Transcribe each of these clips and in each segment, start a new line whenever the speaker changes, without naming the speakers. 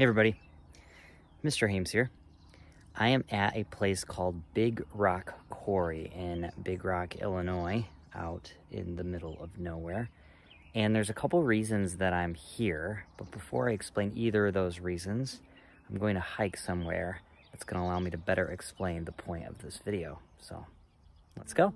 Hey everybody, Mr. Hames here. I am at a place called Big Rock Quarry in Big Rock, Illinois, out in the middle of nowhere. And there's a couple reasons that I'm here, but before I explain either of those reasons, I'm going to hike somewhere that's gonna allow me to better explain the point of this video. So, let's go.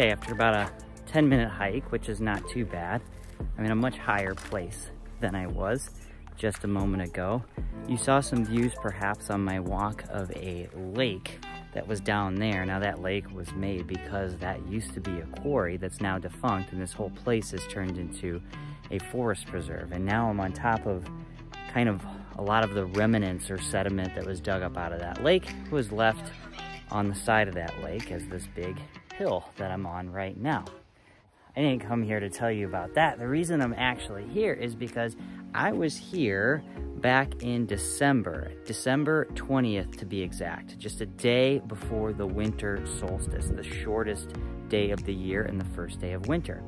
Okay, after about a 10 minute hike, which is not too bad, I'm in a much higher place than I was just a moment ago. You saw some views perhaps on my walk of a lake that was down there. Now that lake was made because that used to be a quarry that's now defunct and this whole place is turned into a forest preserve. And now I'm on top of kind of a lot of the remnants or sediment that was dug up out of that lake was left on the side of that lake as this big hill that I'm on right now. I didn't come here to tell you about that. The reason I'm actually here is because I was here back in December, December 20th to be exact, just a day before the winter solstice, the shortest day of the year and the first day of winter.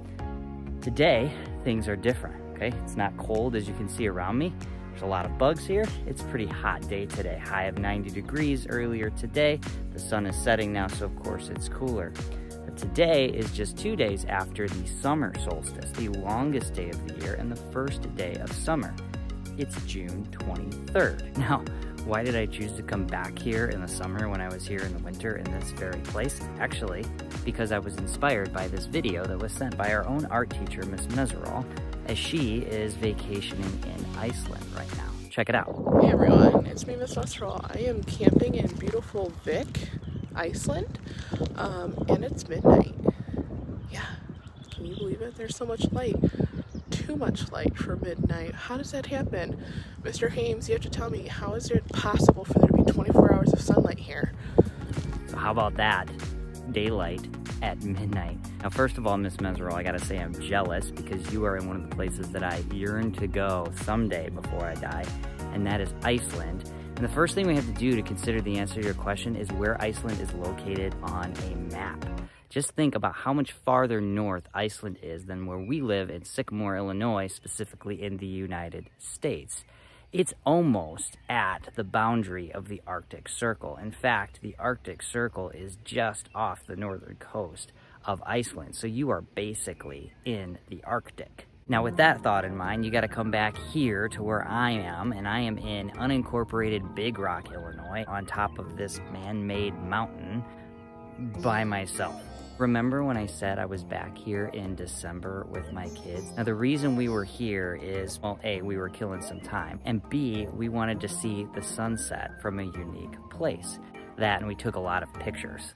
Today, things are different, okay? It's not cold as you can see around me. There's a lot of bugs here. It's a pretty hot day today. High of 90 degrees earlier today. The sun is setting now, so of course it's cooler. But today is just two days after the summer solstice, the longest day of the year and the first day of summer. It's June 23rd. Now, why did I choose to come back here in the summer when I was here in the winter in this very place? Actually, because I was inspired by this video that was sent by our own art teacher, Miss Meserole, as she is vacationing in Iceland right now. Check it out.
Hey everyone, it's me, Miss Meserole. I am camping in beautiful Vik, Iceland, um, and it's midnight. Yeah, can you believe it? There's so much light. Too much light for midnight. How does that happen? Mr. Hames, you have to tell me, how is it possible for there to be 24 hours of sunlight here?
How about that? Daylight at midnight. Now, first of all, Miss Meserole, I gotta say I'm jealous because you are in one of the places that I yearn to go someday before I die, and that is Iceland. And the first thing we have to do to consider the answer to your question is where Iceland is located on a map. Just think about how much farther north Iceland is than where we live in Sycamore, Illinois, specifically in the United States. It's almost at the boundary of the Arctic Circle. In fact, the Arctic Circle is just off the northern coast of Iceland. So you are basically in the Arctic. Now with that thought in mind, you gotta come back here to where I am, and I am in unincorporated Big Rock, Illinois, on top of this man-made mountain by myself. Remember when I said I was back here in December with my kids? Now, the reason we were here is, well, A, we were killing some time, and B, we wanted to see the sunset from a unique place. That, and we took a lot of pictures.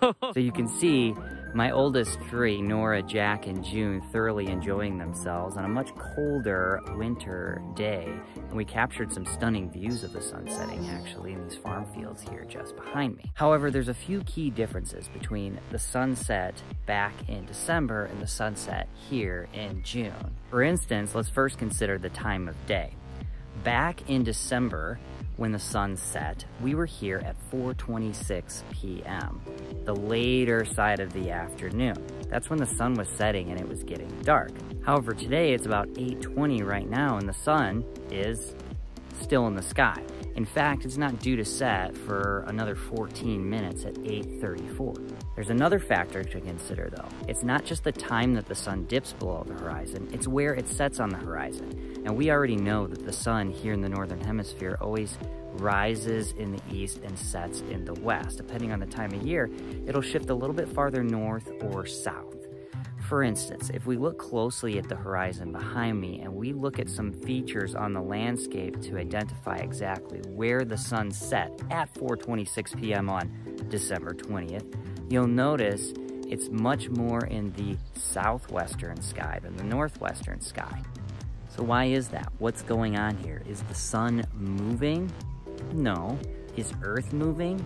So you can see my oldest three, Nora, Jack, and June, thoroughly enjoying themselves on a much colder winter day. And we captured some stunning views of the sun setting, actually, in these farm fields here just behind me. However, there's a few key differences between the sunset back in December and the sunset here in June. For instance, let's first consider the time of day. Back in December, when the sun set, we were here at 4.26 p.m., the later side of the afternoon. That's when the sun was setting and it was getting dark. However, today it's about 8.20 right now and the sun is still in the sky. In fact, it's not due to set for another 14 minutes at 8.34. There's another factor to consider though. It's not just the time that the sun dips below the horizon, it's where it sets on the horizon. And we already know that the sun here in the Northern Hemisphere always rises in the east and sets in the west. Depending on the time of year, it'll shift a little bit farther north or south. For instance, if we look closely at the horizon behind me and we look at some features on the landscape to identify exactly where the sun set at 4.26 p.m. on December 20th, you'll notice it's much more in the southwestern sky than the northwestern sky. So why is that? What's going on here? Is the sun moving? No. Is Earth moving?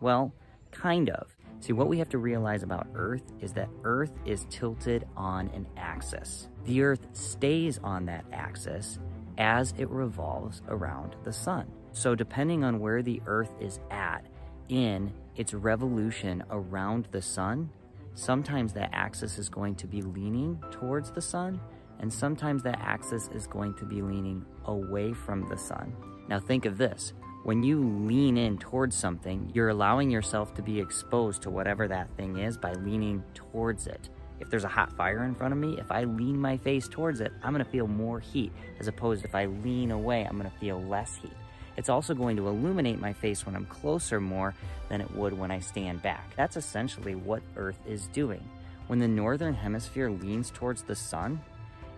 Well, kind of. See, what we have to realize about Earth is that Earth is tilted on an axis. The Earth stays on that axis as it revolves around the sun. So depending on where the Earth is at in its revolution around the sun, sometimes that axis is going to be leaning towards the sun, and sometimes that axis is going to be leaning away from the sun. Now think of this. When you lean in towards something, you're allowing yourself to be exposed to whatever that thing is by leaning towards it. If there's a hot fire in front of me, if I lean my face towards it, I'm gonna feel more heat, as opposed if I lean away, I'm gonna feel less heat. It's also going to illuminate my face when I'm closer more than it would when I stand back. That's essentially what Earth is doing. When the northern hemisphere leans towards the sun,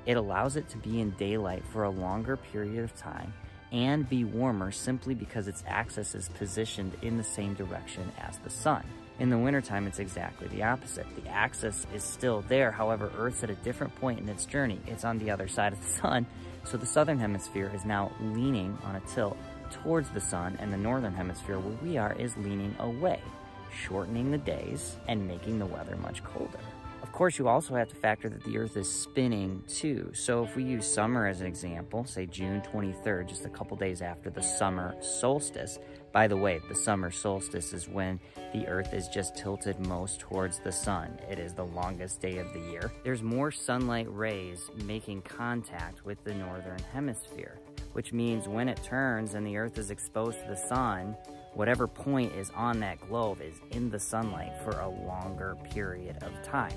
it allows it to be in daylight for a longer period of time and be warmer simply because its axis is positioned in the same direction as the sun. In the wintertime, it's exactly the opposite. The axis is still there, however, Earth's at a different point in its journey. It's on the other side of the sun, so the southern hemisphere is now leaning on a tilt towards the sun, and the northern hemisphere, where we are, is leaning away, shortening the days and making the weather much colder. Of course, you also have to factor that the Earth is spinning too. So if we use summer as an example, say June 23rd, just a couple days after the summer solstice. By the way, the summer solstice is when the Earth is just tilted most towards the sun. It is the longest day of the year. There's more sunlight rays making contact with the northern hemisphere, which means when it turns and the Earth is exposed to the sun, whatever point is on that globe is in the sunlight for a longer period of time.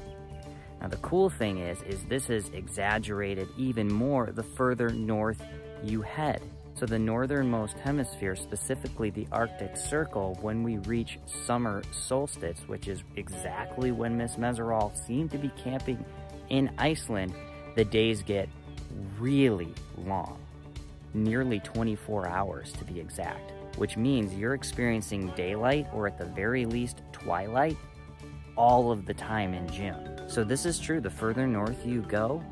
Now the cool thing is, is this is exaggerated even more the further north you head. So the northernmost hemisphere, specifically the Arctic Circle, when we reach summer solstice, which is exactly when Miss Meserole seemed to be camping in Iceland, the days get really long, nearly 24 hours to be exact, which means you're experiencing daylight or at the very least twilight all of the time in June. So this is true. The further north you go,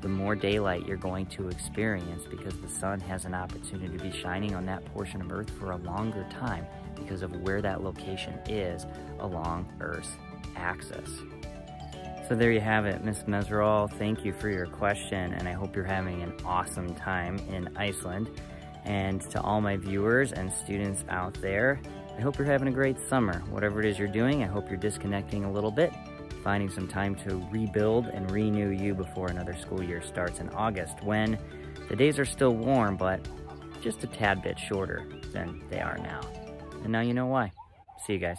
the more daylight you're going to experience because the sun has an opportunity to be shining on that portion of Earth for a longer time because of where that location is along Earth's axis. So there you have it, Miss Meserole. Thank you for your question, and I hope you're having an awesome time in Iceland. And to all my viewers and students out there, I hope you're having a great summer. Whatever it is you're doing, I hope you're disconnecting a little bit finding some time to rebuild and renew you before another school year starts in August when the days are still warm, but just a tad bit shorter than they are now. And now you know why. See you guys.